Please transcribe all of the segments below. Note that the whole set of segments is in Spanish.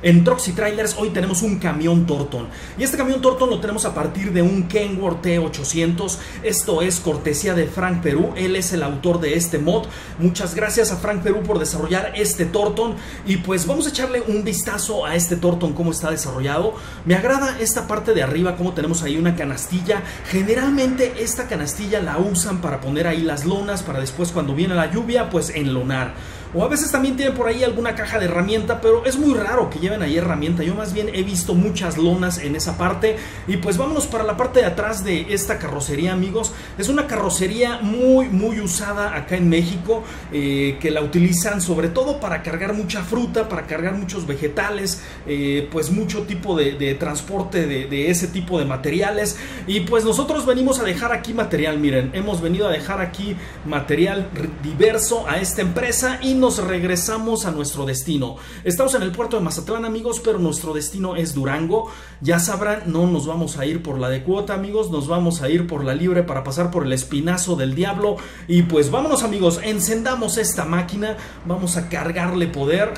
En Troxy Trailers hoy tenemos un camión Torton y este camión Torton lo tenemos a partir de un Kenworth T800 esto es cortesía de Frank Perú, él es el autor de este mod. Muchas gracias a Frank Perú por desarrollar este Torton y pues vamos a echarle un vistazo a este Torton cómo está desarrollado. Me agrada esta parte de arriba como tenemos ahí una canastilla. Generalmente esta canastilla la usan para poner ahí las lonas para después cuando viene la lluvia pues enlonar o a veces también tienen por ahí alguna caja de herramienta, pero es muy raro que lleven ahí herramienta. Yo más bien he visto muchas lonas en esa parte. Y pues vámonos para la parte de atrás de esta carrocería, amigos. Es una carrocería muy, muy usada acá en México, eh, que la utilizan sobre todo para cargar mucha fruta, para cargar muchos vegetales, eh, pues mucho tipo de, transporte de, ese tipo de materiales. Y pues nosotros venimos a dejar aquí material, miren, hemos venido a dejar aquí material diverso a esta empresa nos regresamos a nuestro destino. Estamos en el puerto de Mazatlán, amigos, pero nuestro destino es Durango. Ya sabrán, no nos vamos a ir por la de cuota, amigos, nos vamos a ir por la libre para pasar por el espinazo del diablo. Y pues vámonos, amigos, encendamos esta máquina, vamos a cargarle poder.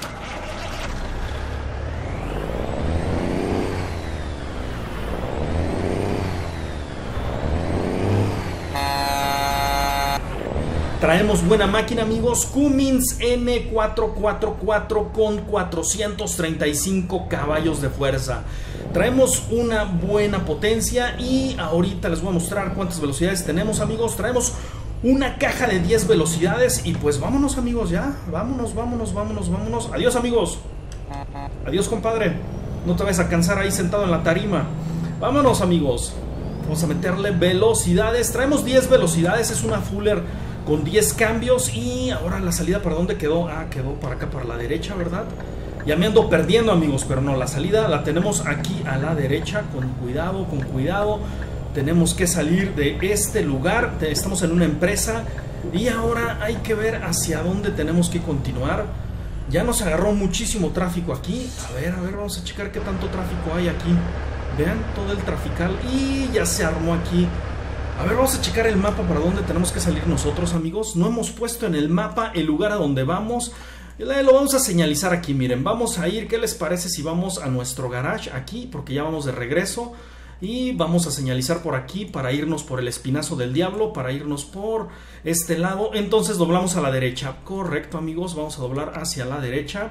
Traemos buena máquina amigos, Cummins N444 con 435 caballos de fuerza. Traemos una buena potencia y ahorita les voy a mostrar cuántas velocidades tenemos amigos. Traemos una caja de 10 velocidades y pues vámonos amigos ya, vámonos, vámonos, vámonos, vámonos. Adiós amigos. Adiós compadre. No te vayas a cansar ahí sentado en la tarima. Vámonos amigos. Vamos a meterle velocidades. Traemos 10 velocidades, es una Fuller con 10 cambios y ahora la salida para dónde quedó? Ah, quedó para acá, para la derecha, ¿verdad? Ya me ando perdiendo amigos, pero no, la salida la tenemos aquí a la derecha, con cuidado, con cuidado. Tenemos que salir de este lugar, estamos en una empresa y ahora hay que ver hacia dónde tenemos que continuar. Ya nos agarró muchísimo tráfico aquí. A ver, a ver, vamos a checar qué tanto tráfico hay aquí. Vean todo el trafical y ya se armó aquí a ver, vamos a checar el mapa para dónde tenemos que salir nosotros, amigos. No hemos puesto en el mapa el lugar a donde vamos. Lo vamos a señalizar aquí, miren. Vamos a ir, ¿qué les parece si vamos a nuestro garage aquí? Porque ya vamos de regreso. Y vamos a señalizar por aquí para irnos por el espinazo del diablo, para irnos por este lado. Entonces doblamos a la derecha. Correcto, amigos. Vamos a doblar hacia la derecha.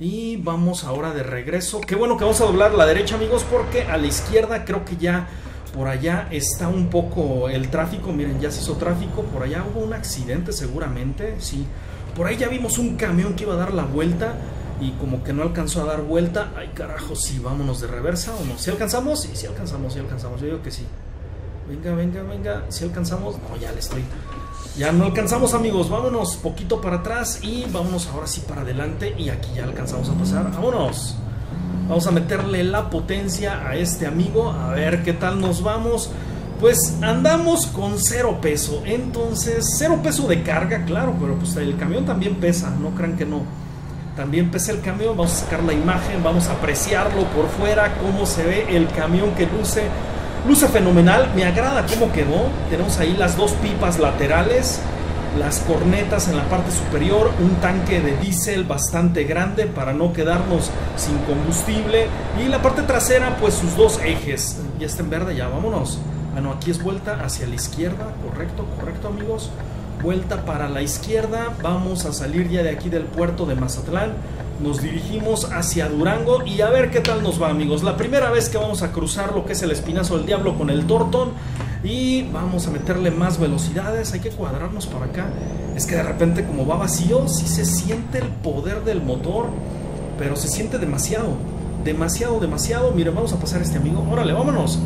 Y vamos ahora de regreso. Qué bueno que vamos a doblar a la derecha, amigos, porque a la izquierda creo que ya por allá está un poco el tráfico, miren, ya se hizo tráfico, por allá hubo un accidente seguramente, sí. Por ahí ya vimos un camión que iba a dar la vuelta y como que no alcanzó a dar vuelta. Ay, carajo, sí, vámonos de reversa o no. ¿Si alcanzamos? Sí, sí alcanzamos, sí alcanzamos. Yo digo que sí. Venga, venga, venga. Si alcanzamos? No, ya le estoy. Ya no alcanzamos, amigos. Vámonos poquito para atrás y vámonos ahora sí para adelante. Y aquí ya alcanzamos a pasar. Vámonos. Vamos a meterle la potencia a este amigo. A ver qué tal nos vamos. Pues andamos con cero peso. Entonces, cero peso de carga, claro, pero pues el camión también pesa. No crean que no. También pesa el camión. Vamos a sacar la imagen. Vamos a apreciarlo por fuera. Cómo se ve el camión que luce. Luce fenomenal. Me agrada cómo quedó. Tenemos ahí las dos pipas laterales las cornetas en la parte superior, un tanque de diésel bastante grande para no quedarnos sin combustible y la parte trasera pues sus dos ejes. Ya está en verde, ya vámonos. Ah, aquí es vuelta hacia la izquierda, correcto, correcto amigos. Vuelta para la izquierda, vamos a salir ya de aquí del puerto de Mazatlán. Nos dirigimos hacia Durango y a ver qué tal nos va amigos. La primera vez que vamos a cruzar lo que es el Espinazo del Diablo con el Tortón y vamos a meterle más velocidades, hay que cuadrarnos para acá. Es que de repente como va vacío, sí se siente el poder del motor, pero se siente demasiado, demasiado, demasiado. Mire, vamos a pasar este amigo, órale, vámonos.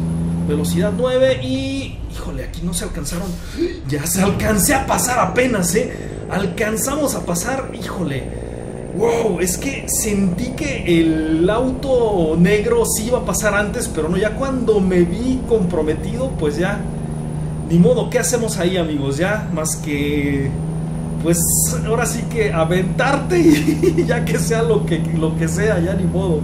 Velocidad 9 y... Híjole, aquí no se alcanzaron. Ya se alcancé a pasar apenas, ¿eh? Alcanzamos a pasar, híjole wow, es que sentí que el auto negro sí iba a pasar antes, pero no, ya cuando me vi comprometido, pues ya, ni modo, ¿qué hacemos ahí amigos? Ya, más que, pues ahora sí que aventarte y ya que sea lo que, lo que sea, ya ni modo.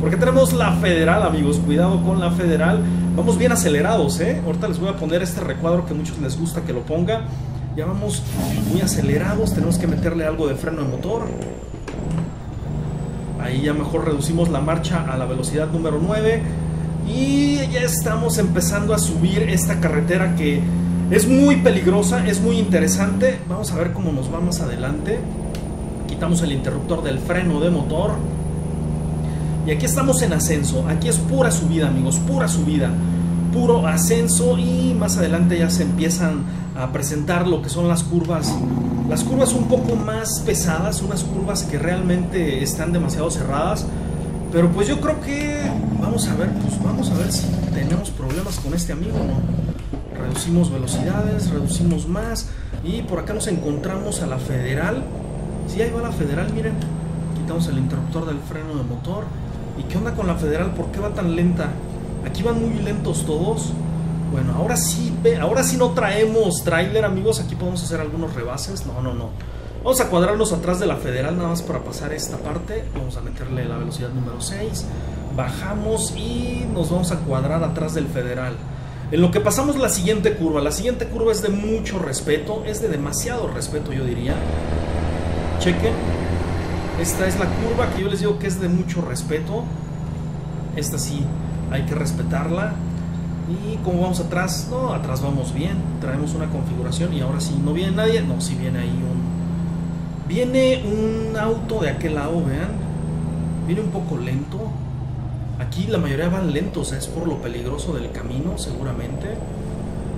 Porque tenemos la federal, amigos, cuidado con la federal. Vamos bien acelerados, ¿eh? Ahorita les voy a poner este recuadro que a muchos les gusta que lo ponga. Ya vamos muy acelerados, tenemos que meterle algo de freno de motor Ahí ya mejor reducimos la marcha a la velocidad número 9 y ya estamos empezando a subir esta carretera que es muy peligrosa, es muy interesante. Vamos a ver cómo nos va más adelante. Quitamos el interruptor del freno de motor. Y aquí estamos en ascenso. Aquí es pura subida, amigos, pura subida. Puro ascenso y más adelante ya se empiezan a presentar lo que son las curvas. Las curvas un poco más pesadas, unas curvas que realmente están demasiado cerradas. Pero pues yo creo que vamos a ver, pues vamos a ver si tenemos problemas con este amigo, ¿no? Reducimos velocidades, reducimos más y por acá nos encontramos a la federal. Si ahí va la federal, miren. Quitamos el interruptor del freno de motor. ¿Y qué onda con la federal? ¿Por qué va tan lenta? Aquí van muy lentos todos. Bueno, ahora sí, ahora sí no traemos tráiler, amigos. Aquí podemos hacer algunos rebases. No, no, no. Vamos a cuadrarnos atrás de la federal nada más para pasar esta parte. Vamos a meterle la velocidad número 6. Bajamos y nos vamos a cuadrar atrás del federal. En lo que pasamos la siguiente curva. La siguiente curva es de mucho respeto. Es de demasiado respeto, yo diría. Chequen. Esta es la curva que yo les digo que es de mucho respeto. Esta sí hay que respetarla. Y como vamos atrás, no, atrás vamos bien. Traemos una configuración y ahora sí, no viene nadie. No, sí viene ahí un... Viene un auto de aquel lado, vean. Viene un poco lento. Aquí la mayoría van lentos, es por lo peligroso del camino, seguramente.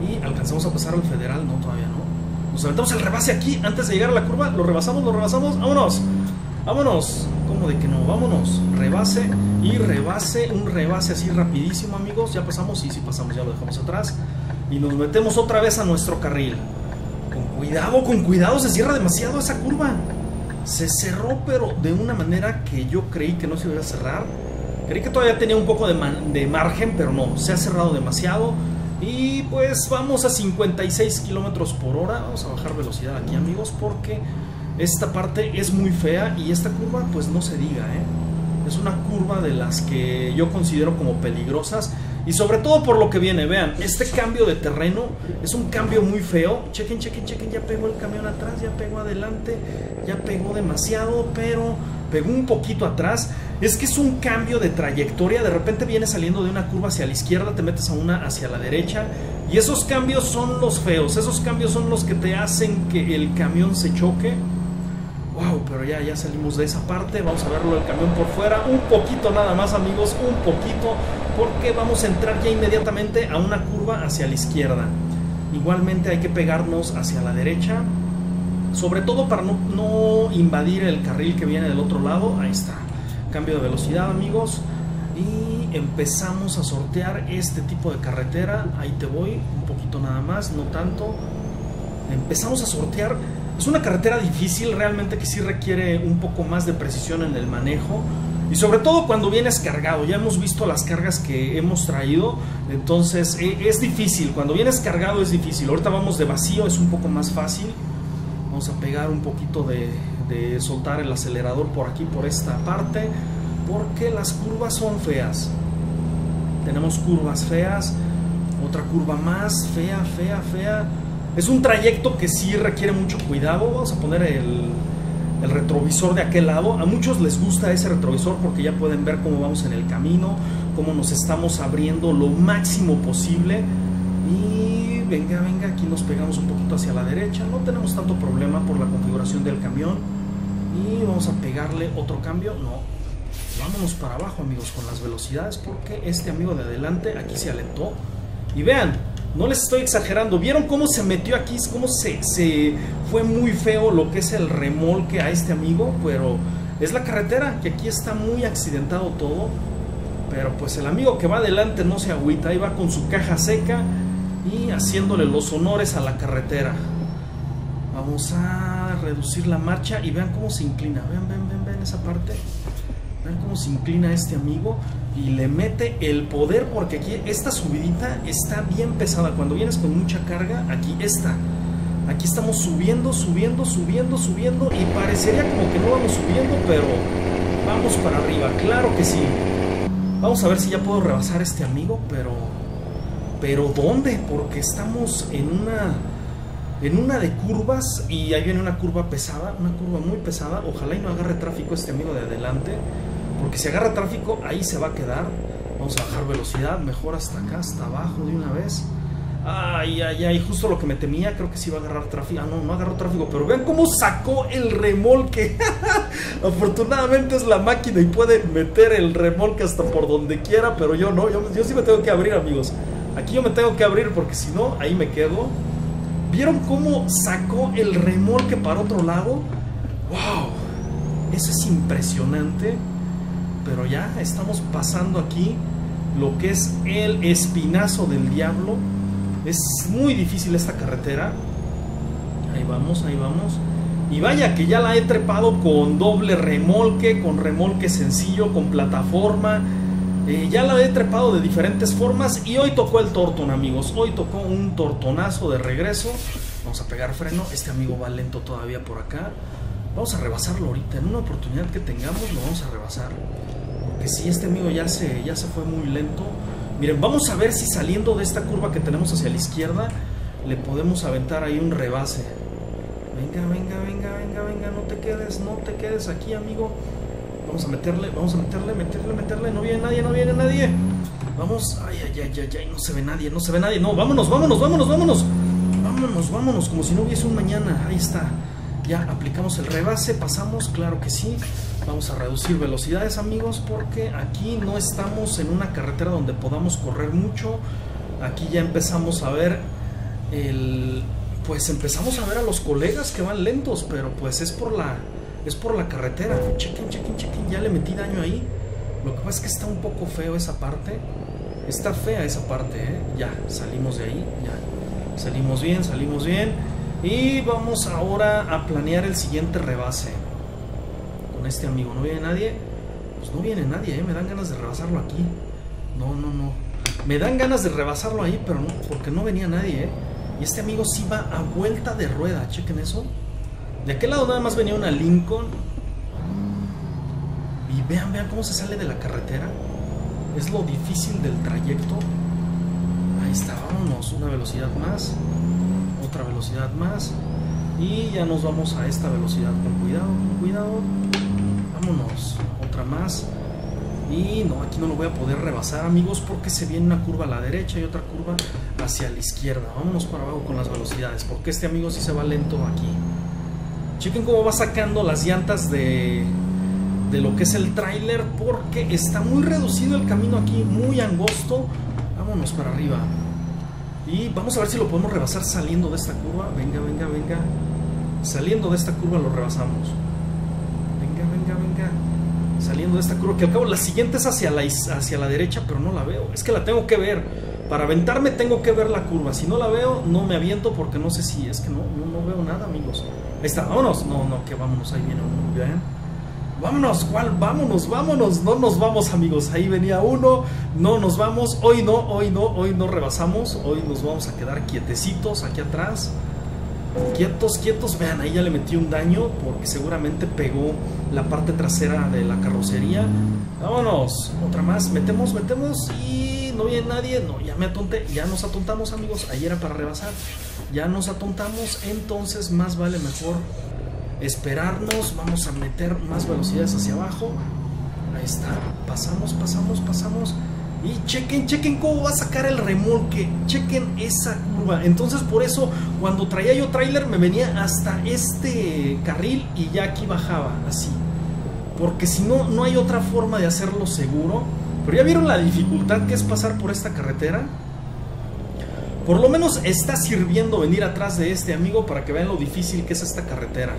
Y alcanzamos a pasar al federal, no, todavía no. Nos aventamos el rebase aquí antes de llegar a la curva. Lo rebasamos, lo rebasamos. ¡Vámonos! ¡Vámonos! ¿Cómo de que no? Vámonos. Rebase y rebase. Un rebase así rapidísimo, amigos. Ya pasamos. y sí pasamos, ya lo dejamos atrás. Y nos metemos otra vez a nuestro carril. Con cuidado, con cuidado. Se cierra demasiado esa curva. Se cerró, pero de una manera que yo creí que no se iba a cerrar. Creí que todavía tenía un poco de, de margen, pero no. Se ha cerrado demasiado. Y pues vamos a 56 kilómetros por hora. Vamos a bajar velocidad aquí, amigos, porque esta parte es muy fea y esta curva pues no se diga, ¿eh? Es una curva de las que yo considero como peligrosas y sobre todo por lo que viene, vean, este cambio de terreno es un cambio muy feo. Chequen, chequen, chequen, ya pegó el camión atrás, ya pegó adelante, ya pegó demasiado, pero pegó un poquito atrás. Es que es un cambio de trayectoria, de repente viene saliendo de una curva hacia la izquierda, te metes a una hacia la derecha y esos cambios son los feos, esos cambios son los que te hacen que el camión se choque wow, pero ya, ya salimos de esa parte, vamos a verlo el camión por fuera, un poquito nada más amigos, un poquito, porque vamos a entrar ya inmediatamente a una curva hacia la izquierda. Igualmente hay que pegarnos hacia la derecha, sobre todo para no, no invadir el carril que viene del otro lado, ahí está, cambio de velocidad amigos, y empezamos a sortear este tipo de carretera, ahí te voy, un poquito nada más, no tanto, empezamos a sortear es una carretera difícil, realmente que sí requiere un poco más de precisión en el manejo. Y sobre todo cuando vienes cargado, ya hemos visto las cargas que hemos traído, entonces e, es difícil, cuando vienes cargado es difícil, ahorita vamos de vacío, es un poco más fácil, vamos a pegar un poquito de, de soltar el acelerador por aquí, por esta parte, porque las curvas son feas, tenemos curvas feas, otra curva más, fea, fea, fea, es un trayecto que sí requiere mucho cuidado. Vamos a poner el, retrovisor de aquel lado. A muchos les gusta ese retrovisor porque ya pueden ver cómo vamos en el camino, cómo nos estamos abriendo lo máximo posible. Y venga, venga, aquí nos pegamos un poquito hacia la derecha. No tenemos tanto problema por la configuración del camión. Y vamos a pegarle otro cambio. No, vámonos para abajo amigos con las velocidades porque este amigo de adelante aquí se alentó. Y vean, no les estoy exagerando. ¿Vieron cómo se metió aquí? ¿Cómo se, se fue muy feo lo que es el remolque a este amigo? Pero es la carretera, que aquí está muy accidentado todo. Pero pues el amigo que va adelante no se agüita, ahí va con su caja seca y haciéndole los honores a la carretera. Vamos a reducir la marcha y vean cómo se inclina. Vean, vean, vean, vean esa parte. Vean cómo se inclina este amigo y le mete el poder porque aquí esta subidita está bien pesada. Cuando vienes con mucha carga, aquí está. Aquí estamos subiendo, subiendo, subiendo, subiendo y parecería como que no vamos subiendo, pero vamos para arriba, claro que sí. Vamos a ver si ya puedo rebasar este amigo, pero pero ¿dónde? Porque estamos en una en una de curvas y ahí viene una curva pesada, una curva muy pesada. Ojalá y no agarre tráfico este amigo de adelante Porque si agarra tráfico, ahí se va a quedar. Vamos a bajar velocidad, mejor hasta acá, hasta abajo de una vez. Ay, ay, ay, justo lo que me temía, creo que sí va a agarrar tráfico. Ah, no, no agarró tráfico, pero vean cómo sacó el remolque. Afortunadamente es la máquina y puede meter el remolque hasta por donde quiera, pero yo no, yo, yo sí me tengo que abrir, amigos. Aquí yo me tengo que abrir porque si no, ahí me quedo. ¿Vieron cómo sacó el remolque para otro lado? ¡Wow! Eso es impresionante. Pero ya estamos pasando aquí lo que es el espinazo del diablo. Es muy difícil esta carretera. Ahí vamos, ahí vamos. Y vaya que ya la he trepado con doble remolque, con remolque sencillo, con plataforma. Eh, ya la he trepado de diferentes formas y hoy tocó el tortón, amigos. Hoy tocó un tortonazo de regreso. Vamos a pegar freno. Este amigo va lento todavía por acá. Vamos a rebasarlo ahorita. En una oportunidad que tengamos lo vamos a rebasar. Porque si este amigo ya se, ya se fue muy lento. Miren, vamos a ver si saliendo de esta curva que tenemos hacia la izquierda le podemos aventar ahí un rebase. Venga, venga, venga, venga, venga, no te quedes, no te quedes aquí, amigo. Vamos a meterle, vamos a meterle, meterle, meterle. No viene nadie, no viene nadie. Vamos, ay, ay, ay, ay, ay, no se ve nadie, no se ve nadie. No, vámonos, vámonos, vámonos, vámonos. Vámonos, vámonos, como si no hubiese un mañana. Ahí está. Ya aplicamos el rebase, pasamos, claro que sí. Vamos a reducir velocidades, amigos, porque aquí no estamos en una carretera donde podamos correr mucho. Aquí ya empezamos a ver el pues empezamos a ver a los colegas que van lentos, pero pues es por la es por la carretera. Chequen, chequen, chequen, ya le metí daño ahí. Lo que pasa es que está un poco feo esa parte. Está fea esa parte, ¿eh? Ya, salimos de ahí, ya. Salimos bien, salimos bien. Y vamos ahora a planear el siguiente rebase. Con este amigo, ¿no viene nadie? Pues no viene nadie, ¿eh? Me dan ganas de rebasarlo aquí. No, no, no. Me dan ganas de rebasarlo ahí, pero no, porque no venía nadie, ¿eh? Y este amigo sí va a vuelta de rueda, chequen eso. De aquel lado nada más venía una Lincoln. Y vean, vean cómo se sale de la carretera. Es lo difícil del trayecto. Ahí está, vámonos, una velocidad más. Velocidad más. Y ya nos vamos a esta velocidad. Con cuidado, con cuidado. Vámonos, otra más. Y no, aquí no lo voy a poder rebasar, amigos, porque se viene una curva a la derecha y otra curva hacia la izquierda. Vámonos para abajo con las velocidades, porque este amigo sí se va lento aquí. Chequen cómo va sacando las llantas de, de lo que es el tráiler, porque está muy reducido el camino aquí, muy angosto. Vámonos para arriba. Y vamos a ver si lo podemos rebasar saliendo de esta curva. Venga, venga, venga. Saliendo de esta curva lo rebasamos. Venga, venga, venga saliendo de esta curva, que al cabo la siguiente es hacia la, hacia la derecha, pero no la veo. Es que la tengo que ver. Para aventarme tengo que ver la curva. Si no la veo, no me aviento porque no sé si es que no, no, veo nada, amigos. Ahí está, vámonos. No, no, que vámonos, ahí viene. ¿Bien? Vámonos, ¿cuál? Vámonos, vámonos. No nos vamos, amigos. Ahí venía uno. No nos vamos. Hoy no, hoy no, hoy no rebasamos. Hoy nos vamos a quedar quietecitos aquí atrás. Quietos, quietos, vean, ahí ya le metí un daño porque seguramente pegó la parte trasera de la carrocería. Vámonos, otra más, metemos, metemos y no viene nadie. No, ya me atonté, ya nos atontamos amigos, ahí era para rebasar. Ya nos atontamos, entonces más vale mejor esperarnos. Vamos a meter más velocidades hacia abajo. Ahí está, pasamos, pasamos, pasamos. Y chequen, chequen cómo va a sacar el remolque. Chequen esa curva. Entonces por eso cuando traía yo trailer me venía hasta este carril y ya aquí bajaba así. Porque si no, no hay otra forma de hacerlo seguro. Pero ya vieron la dificultad que es pasar por esta carretera. Por lo menos está sirviendo venir atrás de este amigo para que vean lo difícil que es esta carretera.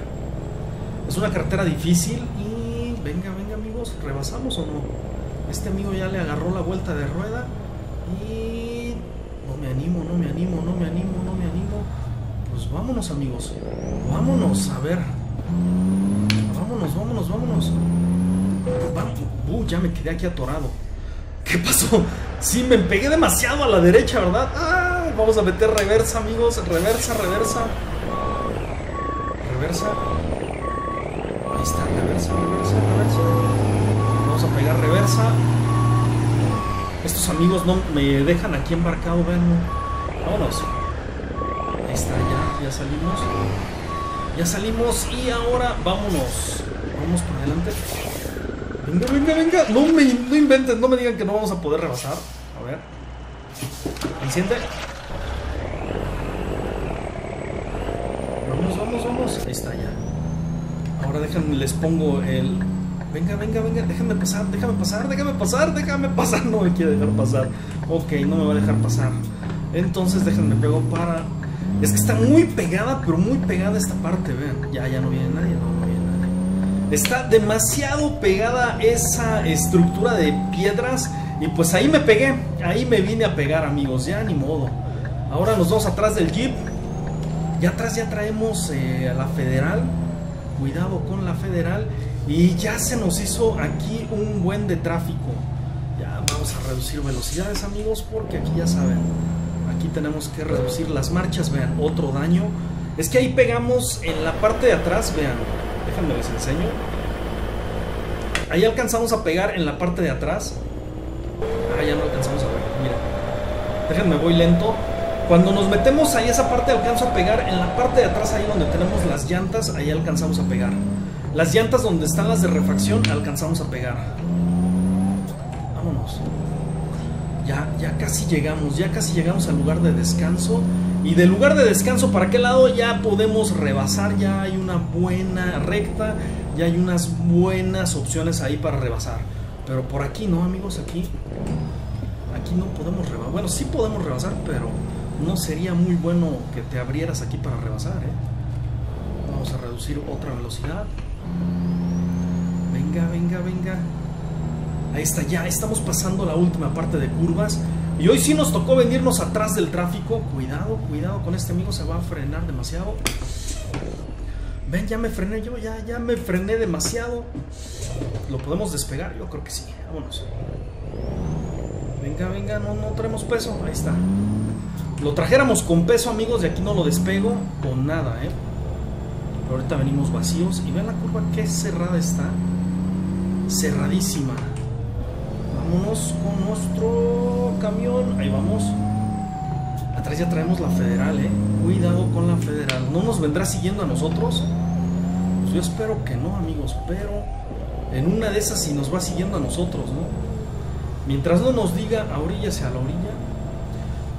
Es una carretera difícil y venga, venga amigos, ¿rebasamos o no? Este amigo ya le agarró la vuelta de rueda y no me animo, no me animo, no me animo, no me animo. Pues vámonos amigos, vámonos, a ver. Vámonos, vámonos, vámonos. Vamos. Uh, ya me quedé aquí atorado. ¿Qué pasó? Sí, me pegué demasiado a la derecha, ¿verdad? Vamos a meter reversa, amigos. Reversa, reversa. Reversa. Ahí está, reversa, reversa, reversa a pegar reversa. Estos amigos no me dejan aquí embarcado, ven. Vámonos. Ahí está, ya, ya salimos. Ya salimos y ahora vámonos. Vamos por adelante. Venga, venga, venga. No me no inventen, no me digan que no vamos a poder rebasar. A ver. Enciende. Vamos, vamos, vamos. Ahí está ya. Ahora déjenme, les pongo el. Venga, venga, venga, déjame pasar, déjame pasar, déjame pasar, déjame pasar. No me quiere dejar pasar. Ok, no me va a dejar pasar. Entonces déjenme pego para. Es que está muy pegada, pero muy pegada esta parte, vean. Ya, ya no viene nadie, no, no viene nadie. Está demasiado pegada esa estructura de piedras. Y pues ahí me pegué, ahí me vine a pegar, amigos. Ya ni modo. Ahora nos vamos atrás del jeep. Ya atrás ya traemos eh, a la federal. Cuidado con la federal. Y ya se nos hizo aquí un buen de tráfico. Ya vamos a reducir velocidades, amigos, porque aquí ya saben. Aquí tenemos que reducir las marchas. Vean, otro daño. Es que ahí pegamos en la parte de atrás. Vean, déjenme les enseño. Ahí alcanzamos a pegar en la parte de atrás. Ah, ya no alcanzamos a ver. Mira. Déjenme, voy lento. Cuando nos metemos ahí esa parte alcanzo a pegar. En la parte de atrás, ahí donde tenemos las llantas, ahí alcanzamos a pegar. Las llantas donde están las de refacción, alcanzamos a pegar. Vámonos. Ya, ya casi llegamos, ya casi llegamos al lugar de descanso. Y del lugar de descanso para qué lado ya podemos rebasar, ya hay una buena recta, ya hay unas buenas opciones ahí para rebasar. Pero por aquí no, amigos, aquí aquí no podemos rebasar. Bueno, sí podemos rebasar, pero no sería muy bueno que te abrieras aquí para rebasar, ¿eh? Vamos a reducir otra velocidad. Venga, venga, venga. Ahí está, ya estamos pasando la última parte de curvas. Y hoy sí nos tocó venirnos atrás del tráfico. Cuidado, cuidado con este amigo, se va a frenar demasiado. Ven, ya me frené yo, ya, ya me frené demasiado. ¿Lo podemos despegar? Yo creo que sí. Vámonos. Venga, venga, no, no traemos peso. Ahí está. Lo trajéramos con peso, amigos, y aquí no lo despego con nada, ¿eh? Pero ahorita venimos vacíos. Y vean la curva, qué cerrada está. Cerradísima. Vámonos con nuestro camión. Ahí vamos. Atrás ya traemos la federal, ¿eh? Cuidado con la federal. ¿No nos vendrá siguiendo a nosotros? Pues yo espero que no, amigos. Pero en una de esas sí nos va siguiendo a nosotros, ¿no? Mientras no nos diga a orilla hacia la orilla.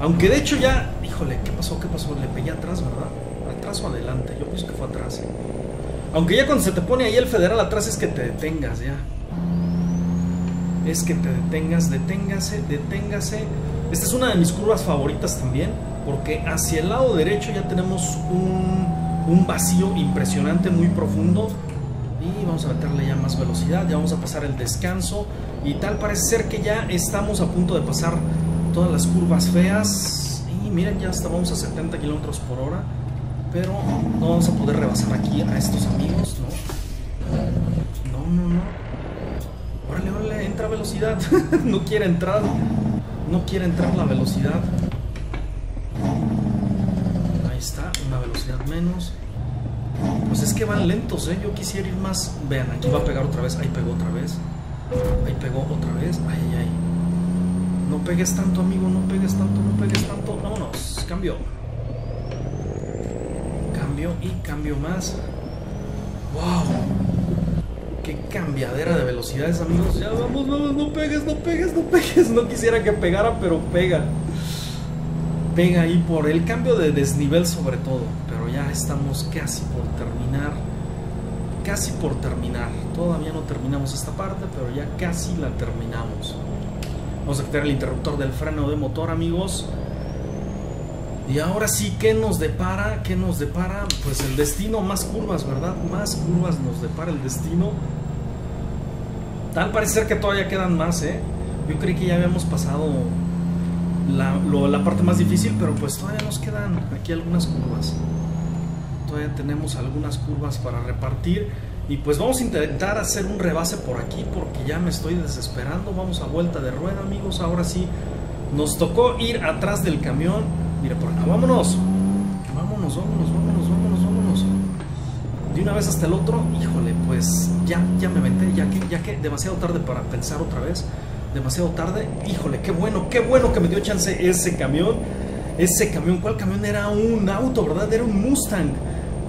Aunque de hecho ya, híjole, ¿qué pasó? ¿Qué pasó? Le pegué atrás, ¿verdad? Atrás o adelante. Yo pienso que fue atrás. Aunque ya cuando se te pone ahí el federal atrás es que te detengas ya. Es que te detengas, deténgase, deténgase. Esta es una de mis curvas favoritas también. Porque hacia el lado derecho ya tenemos un, un vacío impresionante, muy profundo. Y vamos a meterle ya más velocidad. Ya vamos a pasar el descanso. Y tal parece ser que ya estamos a punto de pasar todas las curvas feas. Y miren, ya estamos a 70 kilómetros por hora. Pero no vamos a poder rebasar aquí a estos amigos, ¿no? No, no, no. Órale, órale, entra velocidad. no quiere entrar. No quiere entrar la velocidad. Ahí está, una velocidad menos. Pues es que van lentos, ¿eh? Yo quisiera ir más. Vean, aquí va a pegar otra vez. Ahí pegó otra vez. Ahí pegó otra vez. Ay, ay. No pegues tanto, amigo. No pegues tanto, no pegues tanto. Vámonos. Cambio. Cambio y cambio más. ¡Wow! Qué cambiadera de velocidades, amigos. Ya vamos, vamos. No pegues, no pegues, no pegues. No quisiera que pegara, pero pega. Pega ahí por el cambio de desnivel sobre todo. Pero ya estamos casi por terminar casi por terminar. Todavía no terminamos esta parte, pero ya casi la terminamos. Vamos a quitar el interruptor del freno de motor, amigos. Y ahora sí, ¿qué nos depara? ¿Qué nos depara? Pues el destino, más curvas, ¿verdad? Más curvas nos depara el destino. Tal parece ser que todavía quedan más, ¿eh? Yo creí que ya habíamos pasado la, la parte más difícil, pero pues todavía nos quedan aquí algunas curvas todavía tenemos algunas curvas para repartir y pues vamos a intentar hacer un rebase por aquí porque ya me estoy desesperando. Vamos a vuelta de rueda, amigos. Ahora sí, nos tocó ir atrás del camión. Mire por acá, vámonos. Vámonos, vámonos, vámonos, vámonos, vámonos. De una vez hasta el otro, híjole, pues ya, ya me metí, ya que, ya que demasiado tarde para pensar otra vez. Demasiado tarde, híjole, qué bueno, qué bueno que me dio chance ese camión. Ese camión, ¿cuál camión? Era un auto, ¿verdad? Era un Mustang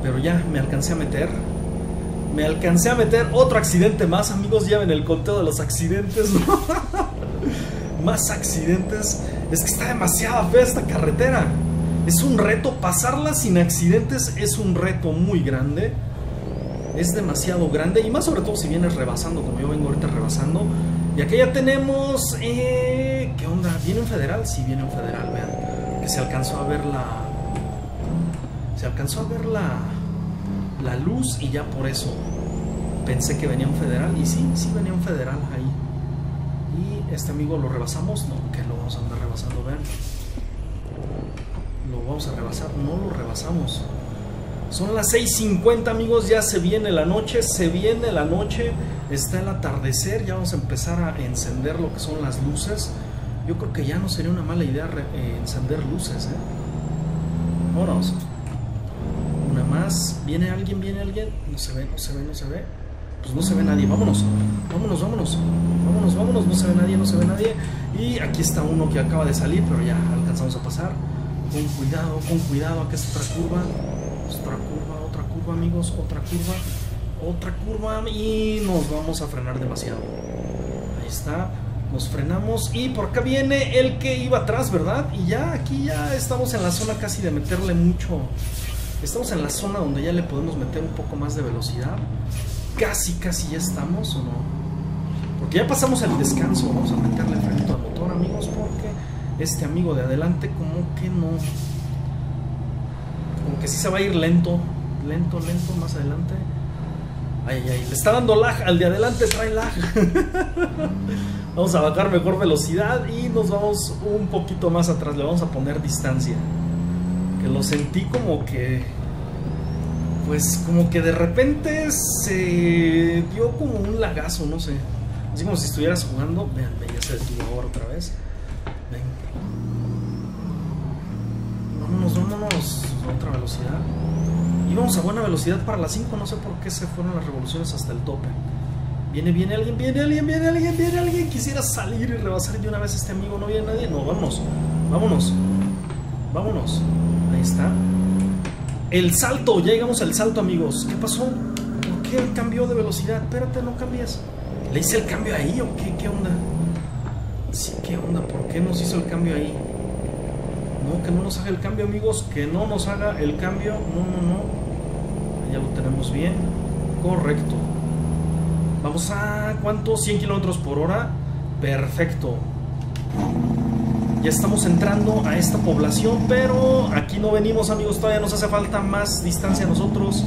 pero ya me alcancé a meter. Me alcancé a meter otro accidente más, amigos. Lleven el conteo de los accidentes. más accidentes. Es que está demasiado fea esta carretera. Es un reto. Pasarla sin accidentes es un reto muy grande. Es demasiado grande. Y más sobre todo si vienes rebasando, como yo vengo ahorita rebasando. Y aquí ya tenemos... Eh, ¿Qué onda? ¿Viene un federal? Sí, viene un federal, vean. Que se alcanzó a ver la... Se alcanzó a ver la... La luz y ya por eso pensé que venía un federal. Y sí, sí venía un federal ahí. Y este amigo lo rebasamos. No, que lo vamos a andar rebasando, vean. Lo vamos a rebasar. No lo rebasamos. Son las 6.50 amigos, ya se viene la noche, se viene la noche, está el atardecer, ya vamos a empezar a encender lo que son las luces. Yo creo que ya no sería una mala idea eh, encender luces. ¿eh? Vámonos. ¿Viene alguien? ¿Viene alguien? No se ve, no se ve, no se ve. Pues no se ve nadie. Vámonos. Vámonos, vámonos. Vámonos, vámonos. No se ve nadie, no se ve nadie. Y aquí está uno que acaba de salir, pero ya alcanzamos a pasar. Con cuidado, con cuidado. Aquí es otra curva otra curva, otra curva amigos, otra curva, otra curva y nos vamos a frenar demasiado. Ahí está, nos frenamos y por acá viene el que iba atrás, ¿verdad? Y ya aquí ya estamos en la zona casi de meterle mucho. Estamos en la zona donde ya le podemos meter un poco más de velocidad. Casi, casi ya estamos o no. Porque ya pasamos el descanso. Vamos a meterle frente al motor, amigos, porque este amigo de adelante como que no como que sí se va a ir lento, lento, lento más adelante. Ay, ay, le está dando lag al de adelante, trae lag. vamos a bajar mejor velocidad y nos vamos un poquito más atrás, le vamos a poner distancia. Lo sentí como que pues como que de repente se dio como un lagazo, no sé. Así como si estuvieras jugando. Vean, ya se detuvo ahora otra vez. Ven. Vámonos, vámonos otra velocidad. Íbamos a buena velocidad para las 5, no sé por qué se fueron las revoluciones hasta el tope. Viene, viene alguien, viene alguien, viene alguien, viene alguien. Quisiera salir y rebasar de una vez a este amigo. No viene nadie. No, vámonos. Vámonos. Vámonos. Ahí está. El salto. Ya llegamos al salto, amigos. ¿Qué pasó? ¿Por qué cambió de velocidad? Espérate, no cambies. ¿Le hice el cambio ahí o qué? ¿Qué onda? Sí, ¿qué onda? ¿Por qué nos hizo el cambio ahí? No, que no nos haga el cambio, amigos. Que no nos haga el cambio. No, no, no. Ya lo tenemos bien. Correcto. Vamos a... ¿Cuánto? 100 kilómetros por hora. Perfecto. Ya estamos entrando a esta población, pero aquí no venimos, amigos. Todavía nos hace falta más distancia a nosotros.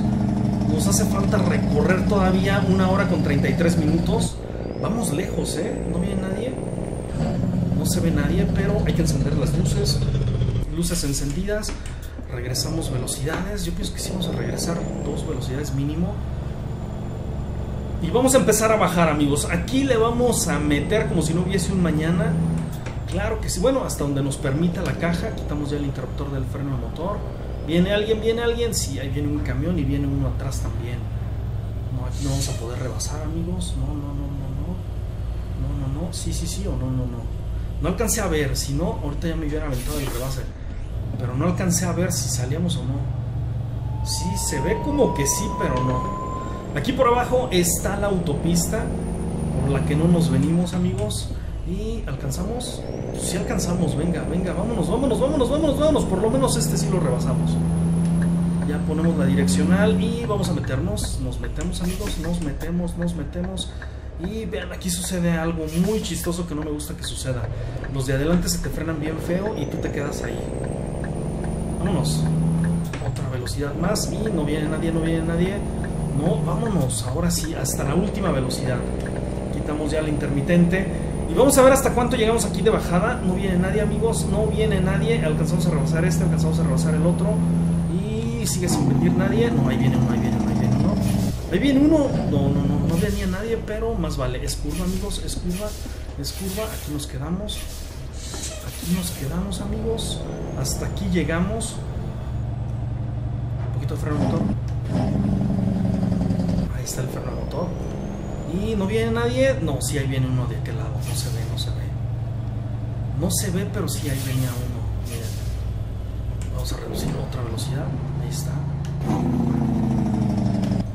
Nos hace falta recorrer todavía una hora con 33 minutos. Vamos lejos, ¿eh? No viene nadie. No se ve nadie, pero hay que encender las luces luces encendidas, regresamos velocidades, yo pienso que sí vamos a regresar dos velocidades mínimo. Y vamos a empezar a bajar amigos, aquí le vamos a meter como si no hubiese un mañana, Claro que sí. Bueno, hasta donde nos permita la caja. Quitamos ya el interruptor del freno del motor. ¿Viene alguien? ¿Viene alguien? Sí, ahí viene un camión y viene uno atrás también. No, aquí no vamos a poder rebasar, amigos. No, no, no, no, no. No, no, no. Sí, sí, sí o no, no, no. No alcancé a ver. Si no, ahorita ya me hubiera aventado el rebase. Pero no alcancé a ver si salíamos o no. Sí, se ve como que sí, pero no. Aquí por abajo está la autopista por la que no nos venimos, amigos. Y alcanzamos. Si alcanzamos, venga, venga, vámonos, vámonos, vámonos, vámonos, vámonos. Por lo menos este sí lo rebasamos. Ya ponemos la direccional y vamos a meternos. Nos metemos, amigos, nos metemos, nos metemos. Y vean, aquí sucede algo muy chistoso que no me gusta que suceda. Los de adelante se te frenan bien feo y tú te quedas ahí. Vámonos. Otra velocidad más. Y no viene nadie, no viene nadie. No, vámonos. Ahora sí, hasta la última velocidad. Quitamos ya el intermitente. Y vamos a ver hasta cuánto llegamos aquí de bajada. No viene nadie, amigos. No viene nadie. Alcanzamos a rebasar este, alcanzamos a rebasar el otro. Y sigue sin venir nadie. No, ahí viene uno, ahí viene uno, ahí viene uno. Ahí viene uno. No, no, no, no venía nadie, pero más vale. Es curva, amigos, es curva, es curva. Aquí nos quedamos nos quedamos, amigos. Hasta aquí llegamos. Un poquito de freno motor. Ahí está el freno motor. Y no viene nadie. No, sí, ahí viene uno de aquel lado. No se ve, no se ve. No se ve, pero sí, ahí venía uno. Miren. Vamos a reducir otra velocidad. Ahí está.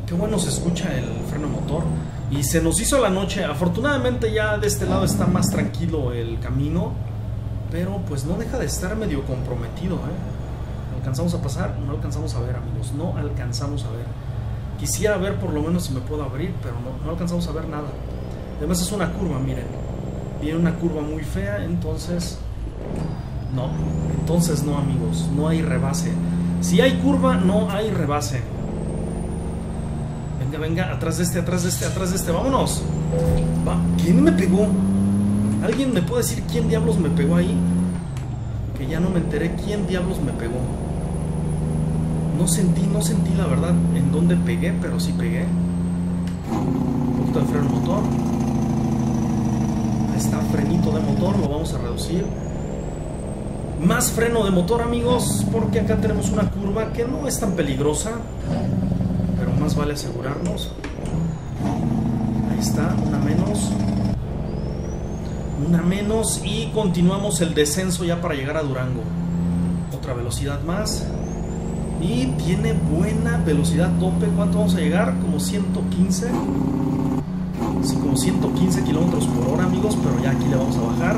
Qué bueno se escucha el freno motor. Y se nos hizo la noche. Afortunadamente ya de este lado está más tranquilo el camino. Pero pues no deja de estar medio comprometido. ¿eh? ¿Alcanzamos a pasar? No alcanzamos a ver amigos. No alcanzamos a ver. Quisiera ver por lo menos si me puedo abrir. Pero no, no alcanzamos a ver nada. Además es una curva, miren. Viene una curva muy fea. Entonces... No. Entonces no amigos. No hay rebase. Si hay curva, no hay rebase. Venga, venga, atrás de este, atrás de este, atrás de este, vámonos. ¿Quién me pegó? ¿Alguien me puede decir quién diablos me pegó ahí? Que ya no me enteré quién diablos me pegó. No sentí, no sentí la verdad en dónde pegué, pero sí pegué. Un poquito de freno motor. Ahí está, frenito de motor, lo vamos a reducir. Más freno de motor amigos, porque acá tenemos una curva que no es tan peligrosa, pero más vale asegurarnos. Ahí está, una menos. Una menos y continuamos el descenso ya para llegar a Durango. Otra velocidad más. Y tiene buena velocidad tope. ¿Cuánto vamos a llegar? Como 115. Sí, como 115 kilómetros por hora amigos, pero ya aquí le vamos a bajar.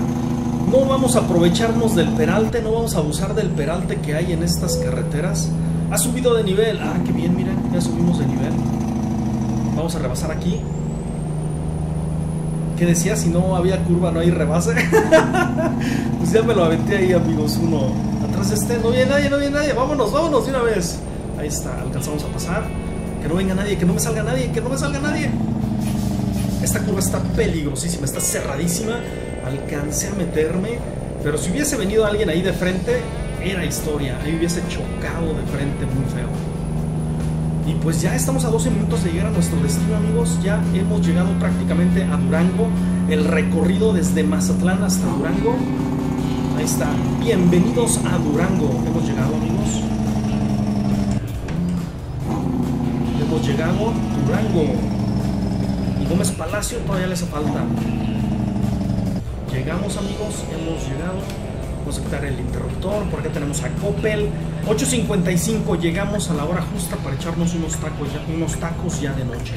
No vamos a aprovecharnos del peralte, no vamos a abusar del peralte que hay en estas carreteras. Ha subido de nivel. Ah, qué bien, miren, ya subimos de nivel. Vamos a rebasar aquí. ¿Qué decía? Si no había curva, no hay rebase. pues ya me lo aventé ahí, amigos. Uno este. No viene nadie, no viene nadie. Vámonos, vámonos de una vez. Ahí está, alcanzamos a pasar. Que no venga nadie, que no me salga nadie, que no me salga nadie. Esta curva está peligrosísima, está cerradísima alcancé a meterme, pero si hubiese venido alguien ahí de frente, era historia, ahí hubiese chocado de frente muy feo. Y pues ya estamos a 12 minutos de llegar a nuestro destino amigos, ya hemos llegado prácticamente a Durango, el recorrido desde Mazatlán hasta Durango. Bienvenidos a Durango, hemos llegado amigos. Hemos llegado Durango. Y Gómez Palacio todavía le hace falta. Llegamos amigos, hemos llegado. Vamos a quitar el interruptor. Por acá tenemos a Coppel. 8.55, llegamos a la hora justa para echarnos unos tacos ya, unos tacos ya de noche.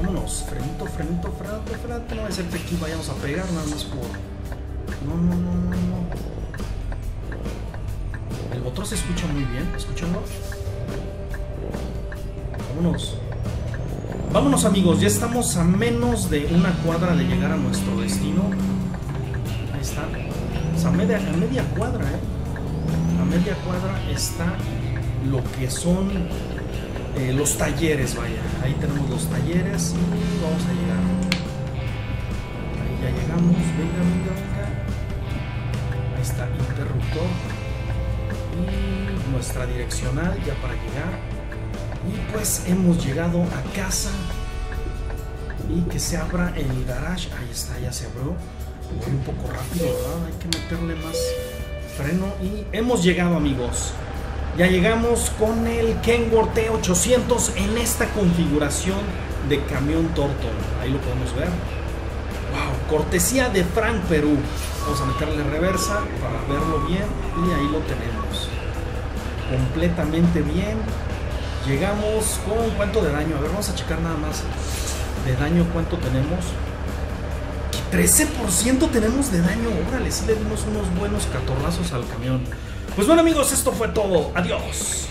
Vámonos, frenito, frenito, frenito, frenito. No va a ser que aquí vayamos a pegar nada más por. No, no, no, no, no. El motor se escucha muy bien, ¿escuchando? Vámonos. Vámonos amigos, ya estamos a menos de una cuadra de llegar a nuestro destino. Ahí está. A media, a media cuadra, ¿eh? A media cuadra está lo que son eh, los talleres, vaya. Ahí tenemos los talleres y vamos a llegar. Ahí ya llegamos. Venga, venga, Y nuestra direccional ya para llegar. Y pues hemos llegado a casa. Y que se abra el garage. Ahí está, ya se abrió. Voy un poco rápido. Hay que meterle más freno. Y hemos llegado, amigos. Ya llegamos con el Kenworth T800 en esta configuración de camión Torton. Ahí lo podemos ver. Cortesía de Frank Perú. Vamos a meterle reversa para verlo bien. Y ahí lo tenemos. Completamente bien. Llegamos con cuánto de daño. A ver, vamos a checar nada más de daño cuánto tenemos. 13% tenemos de daño. Órale, sí le dimos unos buenos catorrazos al camión. Pues bueno amigos, esto fue todo. Adiós.